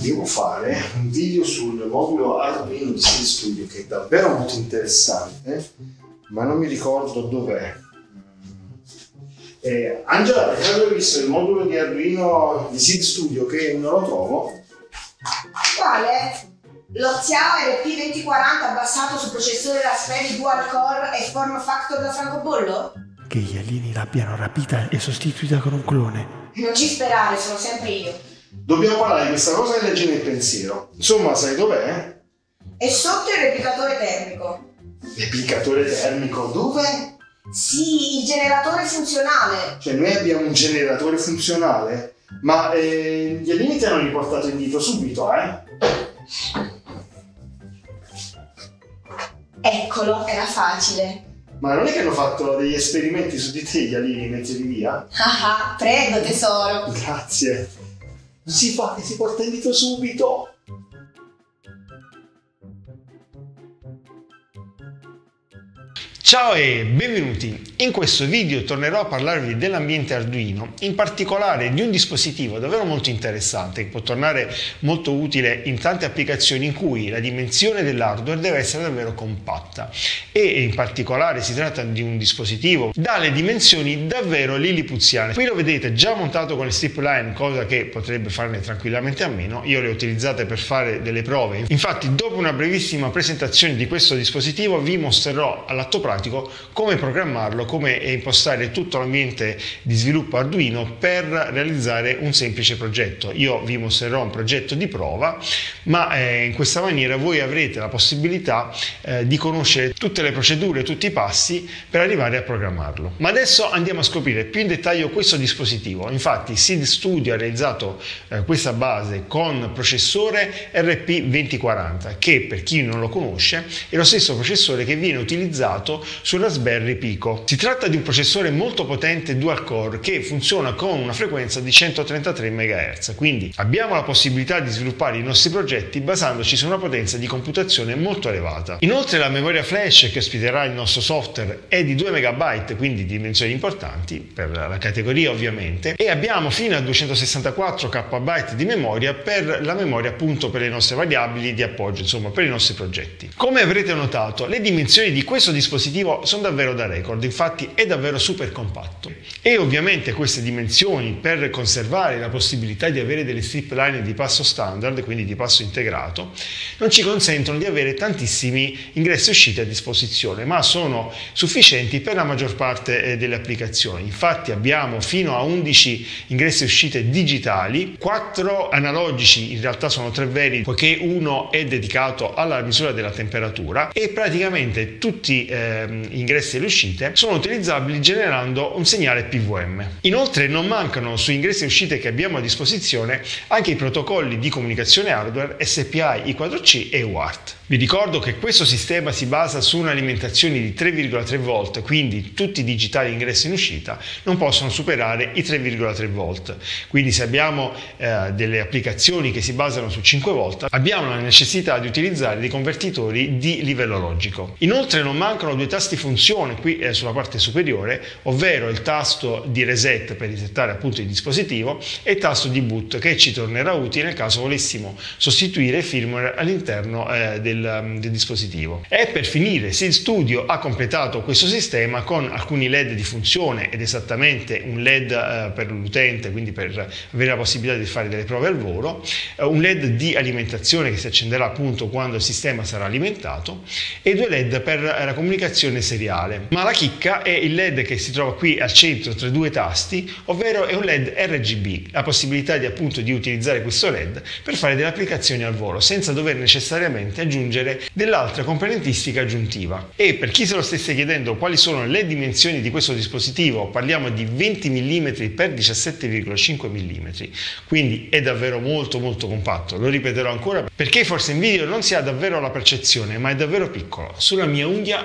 devo fare un video sul modulo Arduino di Sid Studio che è davvero molto interessante, ma non mi ricordo dov'è. Eh, Angela, hai visto il modulo di Arduino di Sid Studio che non lo trovo? Quale? Lo Xiao RP2040 basato sul processore Raspberry Dual Core e form factor da francobollo? Che gli alieni l'abbiano rapita e sostituita con un clone. Non ci sperare, sono sempre io. Dobbiamo parlare di questa cosa e leggere il pensiero. Insomma, sai dov'è? È sotto il replicatore termico. Replicatore termico? Dove? Sì, il generatore funzionale. Cioè, noi abbiamo un generatore funzionale? Ma eh, gli alieni ti hanno riportato indietro subito, eh? Eccolo, era facile. Ma non è che hanno fatto degli esperimenti su di te gli alieni mentre eri via? Ah, ah, prego tesoro. Grazie. Si fa che si porta indietro subito. Ciao e benvenuti! In questo video tornerò a parlarvi dell'ambiente Arduino, in particolare di un dispositivo davvero molto interessante che può tornare molto utile in tante applicazioni in cui la dimensione dell'hardware deve essere davvero compatta e in particolare si tratta di un dispositivo dalle dimensioni davvero lilipuziane. Qui lo vedete già montato con le strip line, cosa che potrebbe farne tranquillamente a meno, io le ho utilizzate per fare delle prove. Infatti dopo una brevissima presentazione di questo dispositivo vi mostrerò all'atto pratico pratico come programmarlo, come impostare tutto l'ambiente di sviluppo Arduino per realizzare un semplice progetto. Io vi mostrerò un progetto di prova, ma eh, in questa maniera voi avrete la possibilità eh, di conoscere tutte le procedure, tutti i passi per arrivare a programmarlo. Ma adesso andiamo a scoprire più in dettaglio questo dispositivo. Infatti SID Studio ha realizzato eh, questa base con processore RP2040 che per chi non lo conosce è lo stesso processore che viene utilizzato su Raspberry Pico. Si tratta di un processore molto potente dual core che funziona con una frequenza di 133 MHz, quindi abbiamo la possibilità di sviluppare i nostri progetti basandoci su una potenza di computazione molto elevata. Inoltre la memoria flash che ospiterà il nostro software è di 2 MB, quindi di dimensioni importanti per la categoria ovviamente, e abbiamo fino a 264 KB di memoria per la memoria appunto per le nostre variabili di appoggio, insomma per i nostri progetti. Come avrete notato, le dimensioni di questo dispositivo sono davvero da record, infatti è davvero super compatto. E ovviamente queste dimensioni per conservare la possibilità di avere delle strip line di passo standard, quindi di passo integrato, non ci consentono di avere tantissimi ingressi e uscite a disposizione, ma sono sufficienti per la maggior parte eh, delle applicazioni. Infatti abbiamo fino a 11 ingressi e uscite digitali, 4 analogici, in realtà sono 3 veri, poiché uno è dedicato alla misura della temperatura e praticamente tutti eh, Ehm, ingressi e le uscite sono utilizzabili generando un segnale PVM. Inoltre non mancano su ingressi e uscite che abbiamo a disposizione anche i protocolli di comunicazione hardware SPI I4C e UART. Vi ricordo che questo sistema si basa su un'alimentazione di 3,3 volt, quindi tutti i digitali ingresso in uscita non possono superare i 3,3 volt. Quindi se abbiamo eh, delle applicazioni che si basano su 5 volt, abbiamo la necessità di utilizzare dei convertitori di livello logico. Inoltre non mancano due tasti funzione qui eh, sulla parte superiore, ovvero il tasto di reset per risettare appunto il dispositivo e il tasto di boot che ci tornerà utile nel caso volessimo sostituire firmware all'interno eh, del del, um, del dispositivo. E per finire, Sid Studio ha completato questo sistema con alcuni LED di funzione ed esattamente un LED uh, per l'utente, quindi per avere la possibilità di fare delle prove al volo, uh, un LED di alimentazione che si accenderà appunto quando il sistema sarà alimentato e due LED per la comunicazione seriale. Ma la chicca è il LED che si trova qui al centro tra due tasti, ovvero è un LED RGB, la possibilità di appunto di utilizzare questo LED per fare delle applicazioni al volo senza dover necessariamente aggiungere aggiungere dell'altra componentistica aggiuntiva. E per chi se lo stesse chiedendo quali sono le dimensioni di questo dispositivo, parliamo di 20 mm x 17,5 mm, quindi è davvero molto molto compatto, lo ripeterò ancora perché forse in video non si ha davvero la percezione, ma è davvero piccolo. Sulla mia unghia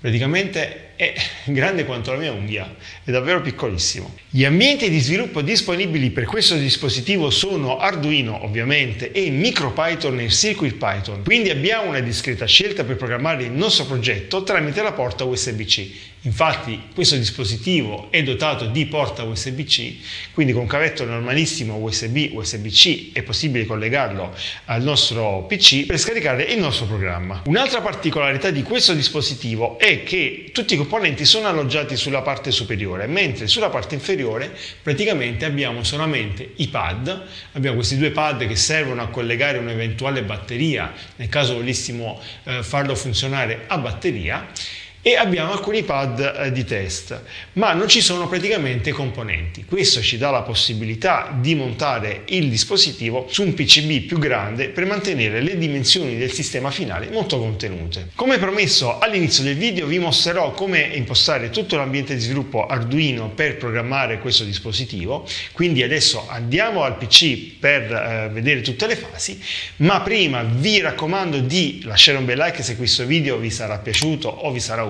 praticamente è grande quanto la mia unghia, è davvero piccolissimo. Gli ambienti di sviluppo disponibili per questo dispositivo sono Arduino ovviamente e MicroPython e CircuitPython, quindi abbiamo una discreta scelta per programmare il nostro progetto tramite la porta USB-C Infatti questo dispositivo è dotato di porta USB-C, quindi con cavetto normalissimo USB, USB-C è possibile collegarlo al nostro PC per scaricare il nostro programma. Un'altra particolarità di questo dispositivo è che tutti i componenti sono alloggiati sulla parte superiore, mentre sulla parte inferiore praticamente abbiamo solamente i pad, abbiamo questi due pad che servono a collegare un'eventuale batteria, nel caso volessimo eh, farlo funzionare a batteria e abbiamo alcuni pad eh, di test, ma non ci sono praticamente componenti. Questo ci dà la possibilità di montare il dispositivo su un PCB più grande per mantenere le dimensioni del sistema finale molto contenute. Come promesso all'inizio del video vi mostrerò come impostare tutto l'ambiente di sviluppo Arduino per programmare questo dispositivo, quindi adesso andiamo al PC per eh, vedere tutte le fasi, ma prima vi raccomando di lasciare un bel like se questo video vi sarà piaciuto o vi sarà utile,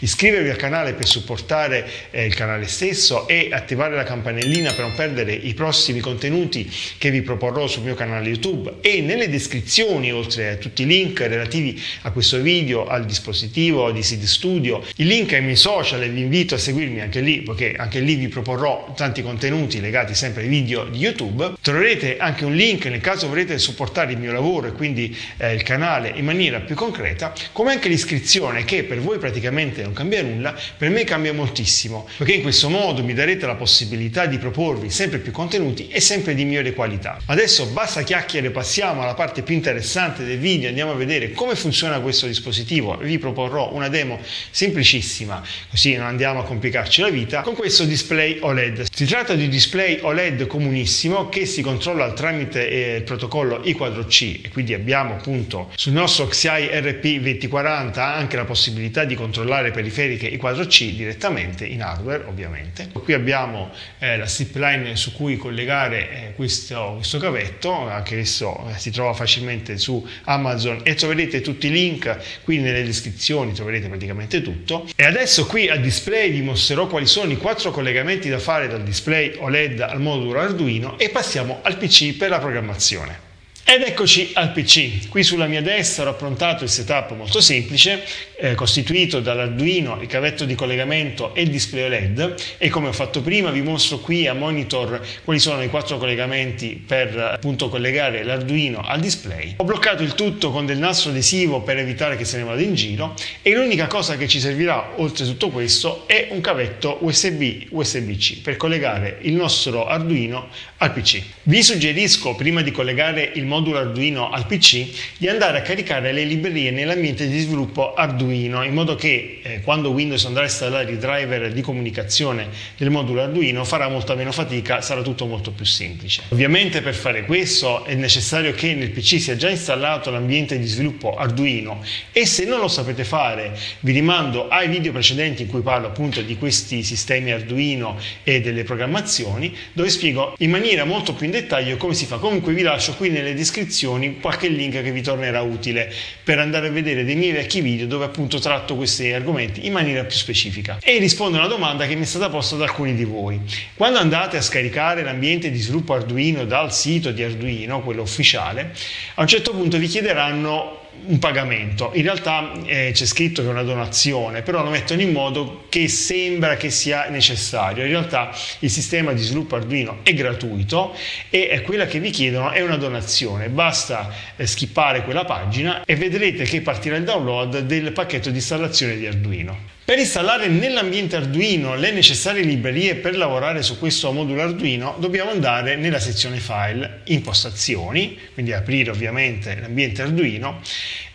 iscrivervi al canale per supportare eh, il canale stesso e attivare la campanellina per non perdere i prossimi contenuti che vi proporrò sul mio canale YouTube e nelle descrizioni, oltre a tutti i link relativi a questo video, al dispositivo di Seed Studio, il link ai miei social e vi invito a seguirmi anche lì, perché anche lì vi proporrò tanti contenuti legati sempre ai video di YouTube. Troverete anche un link nel caso vorrete supportare il mio lavoro e quindi eh, il canale in maniera più concreta, come anche l'iscrizione che per voi praticamente non cambia nulla, per me cambia moltissimo, perché in questo modo mi darete la possibilità di proporvi sempre più contenuti e sempre di migliore qualità. Adesso basta chiacchiere, passiamo alla parte più interessante del video, andiamo a vedere come funziona questo dispositivo. Vi proporrò una demo semplicissima, così non andiamo a complicarci la vita, con questo display OLED. Si tratta di un display OLED comunissimo che si controlla tramite eh, il protocollo I4C e quindi abbiamo appunto sul nostro XI RP2040 anche la possibilità di di controllare periferiche I4C direttamente in hardware ovviamente. Qui abbiamo eh, la strip line su cui collegare eh, questo, questo, cavetto, anche questo eh, si trova facilmente su Amazon e troverete tutti i link qui nelle descrizioni, troverete praticamente tutto. E adesso qui al display vi mostrerò quali sono i quattro collegamenti da fare dal display OLED al modulo Arduino e passiamo al PC per la programmazione. Ed eccoci al PC. Qui sulla mia destra ho approntato il setup molto semplice, eh, costituito dall'Arduino, il cavetto di collegamento e il display LED e come ho fatto prima vi mostro qui a monitor quali sono i quattro collegamenti per appunto collegare l'Arduino al display. Ho bloccato il tutto con del nastro adesivo per evitare che se ne vada in giro e l'unica cosa che ci servirà oltre tutto questo è un cavetto USB USB-C per collegare il nostro Arduino al PC. Vi suggerisco prima di collegare il modulo Arduino al PC di andare a caricare le librerie nell'ambiente di sviluppo Arduino in modo che eh, quando Windows andrà a installare i driver di comunicazione del modulo Arduino farà molta meno fatica, sarà tutto molto più semplice. Ovviamente per fare questo è necessario che nel PC sia già installato l'ambiente di sviluppo Arduino e se non lo sapete fare vi rimando ai video precedenti in cui parlo appunto di questi sistemi Arduino e delle programmazioni dove spiego in maniera molto più in dettaglio come si fa. Comunque vi lascio qui nelle descrizioni descrizioni qualche link che vi tornerà utile per andare a vedere dei miei vecchi video dove appunto tratto questi argomenti in maniera più specifica. E rispondo a una domanda che mi è stata posta da alcuni di voi. Quando andate a scaricare l'ambiente di sviluppo Arduino dal sito di Arduino, quello ufficiale, a un certo punto vi chiederanno un pagamento. In realtà eh, c'è scritto che è una donazione, però lo mettono in modo che sembra che sia necessario. In realtà il sistema di sviluppo Arduino è gratuito e quella che vi chiedono è una donazione. Basta eh, skippare quella pagina e vedrete che partirà il download del pacchetto di installazione di Arduino. Per installare nell'ambiente Arduino le necessarie librerie per lavorare su questo modulo Arduino dobbiamo andare nella sezione file impostazioni, quindi aprire ovviamente l'ambiente Arduino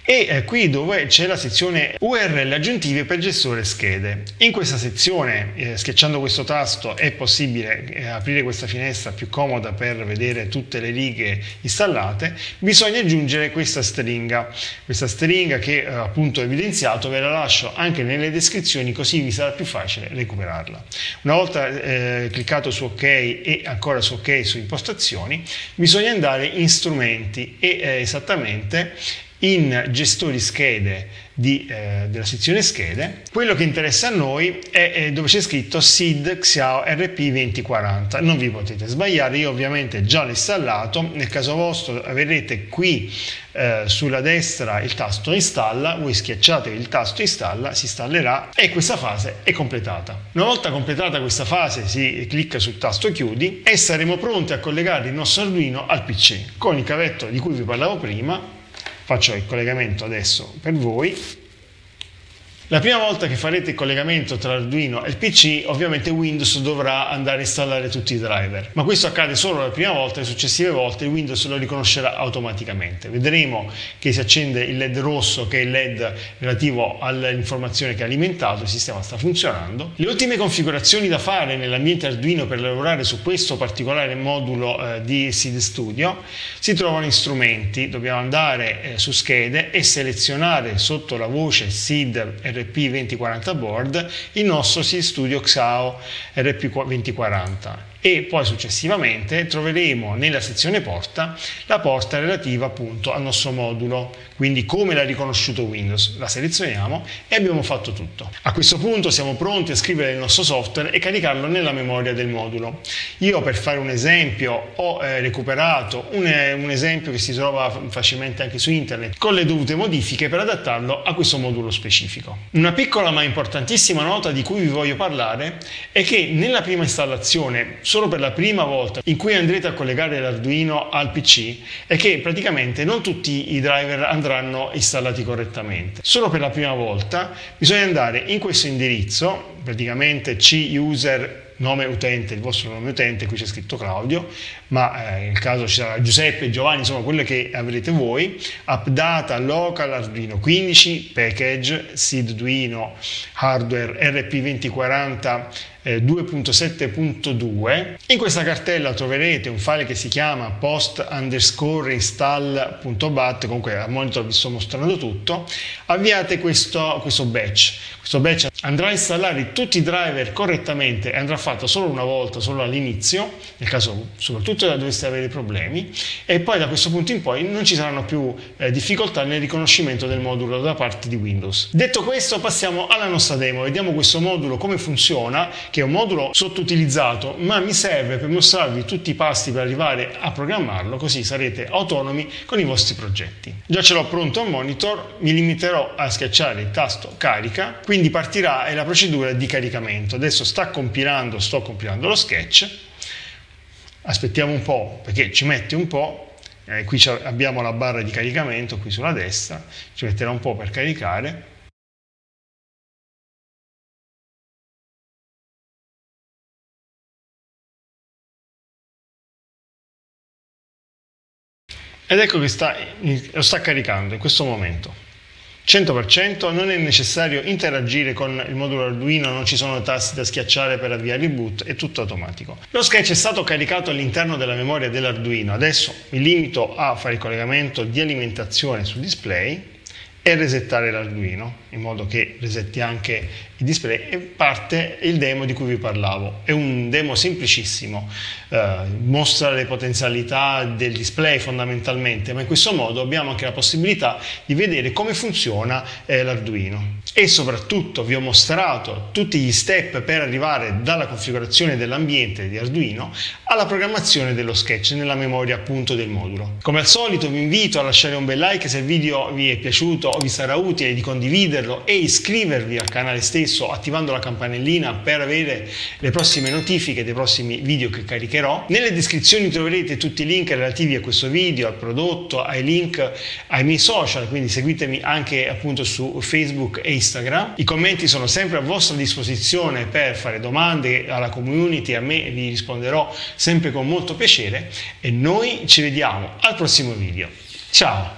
e eh, qui dove c'è la sezione URL aggiuntive per gestore schede. In questa sezione, eh, schiacciando questo tasto, è possibile eh, aprire questa finestra più comoda per vedere tutte le righe installate. Bisogna aggiungere questa stringa, questa stringa che eh, appunto ho evidenziato, ve la lascio anche nelle descrizioni così vi sarà più facile recuperarla. Una volta eh, cliccato su ok e ancora su ok su impostazioni, bisogna andare in strumenti e esattamente in gestori schede di, eh, della sezione schede. Quello che interessa a noi è, è dove c'è scritto SID Xiao RP2040. Non vi potete sbagliare, io ovviamente già l'ho installato. Nel caso vostro avrete qui eh, sulla destra il tasto installa, voi schiacciate il tasto installa, si installerà e questa fase è completata. Una volta completata questa fase si clicca sul tasto chiudi e saremo pronti a collegare il nostro Arduino al PC con il cavetto di cui vi parlavo prima faccio il collegamento adesso per voi la prima volta che farete il collegamento tra Arduino e il PC, ovviamente Windows dovrà andare a installare tutti i driver, ma questo accade solo la prima volta, le successive volte Windows lo riconoscerà automaticamente. Vedremo che si accende il LED rosso che è il LED relativo all'informazione che ha alimentato, il sistema sta funzionando. Le ultime configurazioni da fare nell'ambiente Arduino per lavorare su questo particolare modulo eh, di SID Studio si trovano in strumenti, dobbiamo andare eh, su schede e selezionare sotto la voce SID RP2040 board il nostro SID Studio XAO RP2040 e poi successivamente troveremo nella sezione porta la porta relativa appunto al nostro modulo, quindi come l'ha riconosciuto Windows. La selezioniamo e abbiamo fatto tutto. A questo punto siamo pronti a scrivere il nostro software e caricarlo nella memoria del modulo. Io per fare un esempio ho eh, recuperato un, eh, un esempio che si trova facilmente anche su internet con le dovute modifiche per adattarlo a questo modulo specifico. Una piccola ma importantissima nota di cui vi voglio parlare è che nella prima installazione solo per la prima volta in cui andrete a collegare l'Arduino al PC è che praticamente non tutti i driver andranno installati correttamente. Solo per la prima volta bisogna andare in questo indirizzo, praticamente cuser nome utente, il vostro nome utente, qui c'è scritto Claudio, ma eh, nel caso ci sarà Giuseppe, Giovanni, insomma quello che avrete voi, updata local Arduino 15, package, seed Arduino hardware RP2040 2.7.2. In questa cartella troverete un file che si chiama post underscore install.bat, comunque a monitor vi sto mostrando tutto. Avviate questo, questo batch. Questo batch andrà a installare tutti i driver correttamente e andrà fatto solo una volta, solo all'inizio, nel caso soprattutto doveste avere problemi, e poi da questo punto in poi non ci saranno più eh, difficoltà nel riconoscimento del modulo da parte di Windows. Detto questo passiamo alla nostra demo, vediamo questo modulo come funziona, che è un modulo sottoutilizzato, ma mi serve per mostrarvi tutti i passi per arrivare a programmarlo, così sarete autonomi con i vostri progetti. Già ce l'ho pronto al monitor, mi limiterò a schiacciare il tasto carica, quindi partirà la procedura di caricamento. Adesso sta compilando, sto compilando lo sketch, aspettiamo un po' perché ci mette un po', eh, qui abbiamo la barra di caricamento qui sulla destra, ci metterà un po' per caricare. Ed ecco che sta, lo sta caricando in questo momento. 100% non è necessario interagire con il modulo Arduino, non ci sono tasti da schiacciare per avviare il boot, è tutto automatico. Lo sketch è stato caricato all'interno della memoria dell'Arduino, adesso mi limito a fare il collegamento di alimentazione sul display e resettare l'Arduino in modo che resetti anche il display e parte il demo di cui vi parlavo. È un demo semplicissimo, eh, mostra le potenzialità del display fondamentalmente, ma in questo modo abbiamo anche la possibilità di vedere come funziona eh, l'Arduino. E soprattutto vi ho mostrato tutti gli step per arrivare dalla configurazione dell'ambiente di Arduino alla programmazione dello sketch nella memoria appunto del modulo. Come al solito vi invito a lasciare un bel like se il video vi è piaciuto o vi sarà utile di condividerlo e iscrivervi al canale stesso attivando la campanellina per avere le prossime notifiche dei prossimi video che caricherò. Nelle descrizioni troverete tutti i link relativi a questo video, al prodotto, ai link ai miei social, quindi seguitemi anche appunto su Facebook e Instagram. I commenti sono sempre a vostra disposizione per fare domande alla community, a me vi risponderò sempre con molto piacere e noi ci vediamo al prossimo video. Ciao!